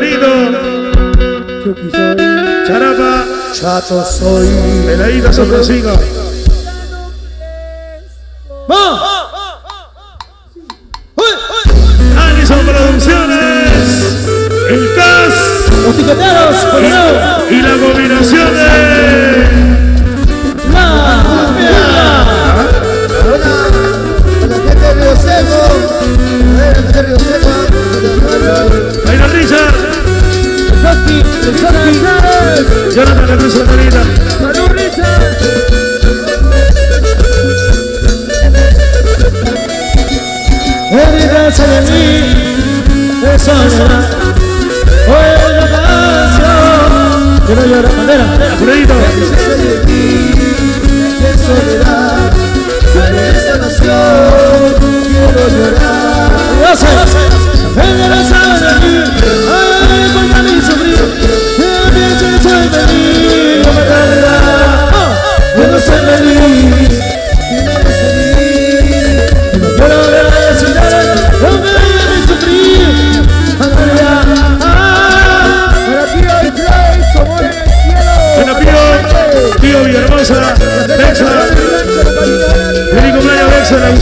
Soy. Charapa. Chato soy. Peladita San El Soski. Jonathan La Cruz Margarita. Salud, Richard. Evidencia de mí, de soledad. Hoy la canción. Que no llora bandera.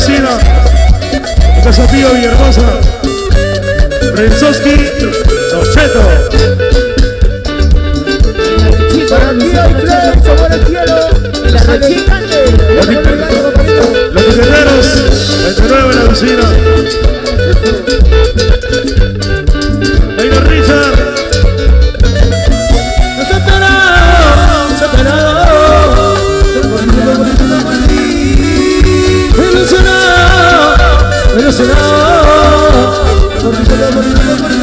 Vecina. Villahermosa. Para ti en el cielo. La rechita, Los tiqueteros. El nuevo la vecina. Ilusionado. Contigo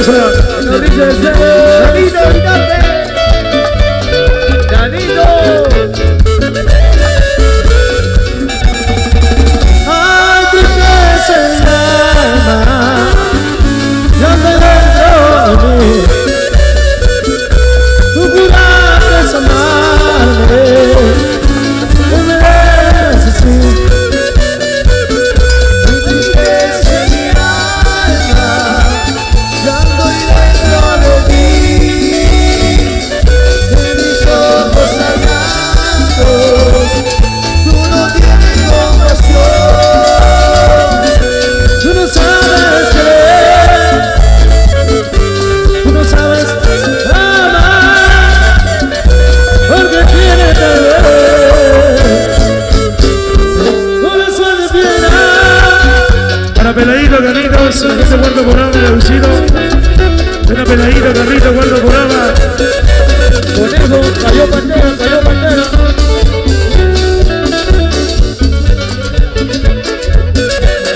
Pío Villahermosa. Peladito, Carlitos, este cuarto programa de vecino. Una peladita, Carlitos, cuarto programa. Conejo, cayó pantera, cayó pantera.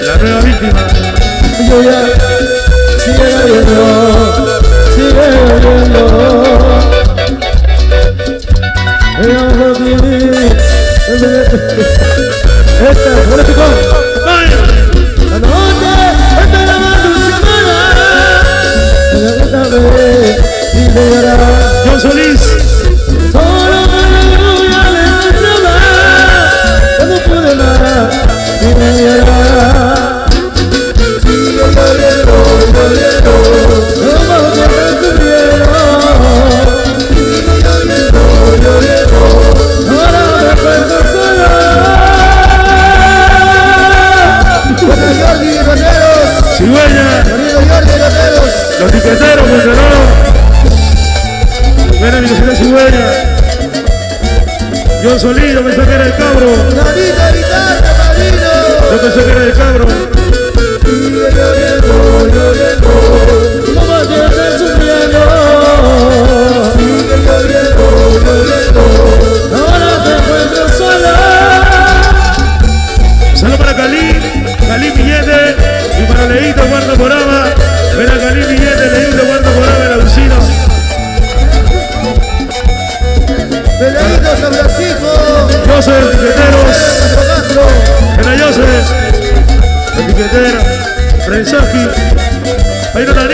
La nueva víctima. Lluvia, sigue lloviendo, sigue lloviendo. Ella no tiene. Y Yo solito me saqué el cabro. La Solito guitarra, marino. Yo me saqué del cabro. Y yo llego, yo llego. Como que te sufriendo. Y yo llego, yo llego. Ahora te encuentro sola. Saludos para Cali, Cali Millete y para Leito Guardo Moraba. Ven a Cali Millete, Leito Guardo Moraba en la usina. Leito San José, etiqueteros. Era José. Etiquetera. Prensaji. Ahí está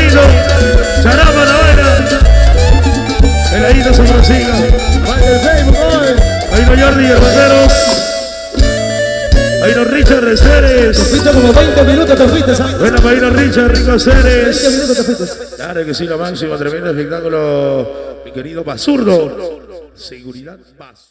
Charapa, La Habana. El Aida San Francisco. Ahí está Jordi Hermaneros. Ahí Richard Ceres. Te como 20 minutos, te fuiste. Bueno, ahí Richard Rico Ceres. 20 minutos, te fuiste. Claro que sí, lo máximo, tremendo espectáculo, mi querido Basurdo. Seguridad Basurdo.